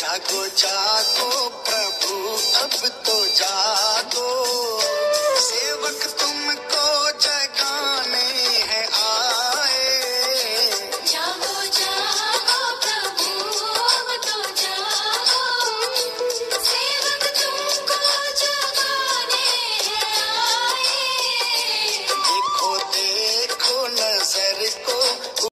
जागो जागो